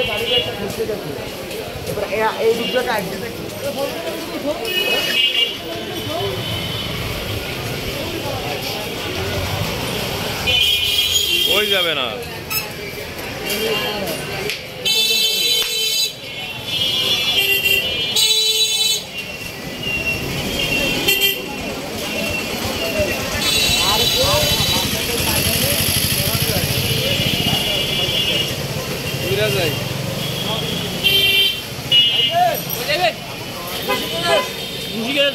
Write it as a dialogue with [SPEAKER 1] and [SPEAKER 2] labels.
[SPEAKER 1] একটা এই রূপটাকে আসতে যাবে না। Miras aí. 움직여야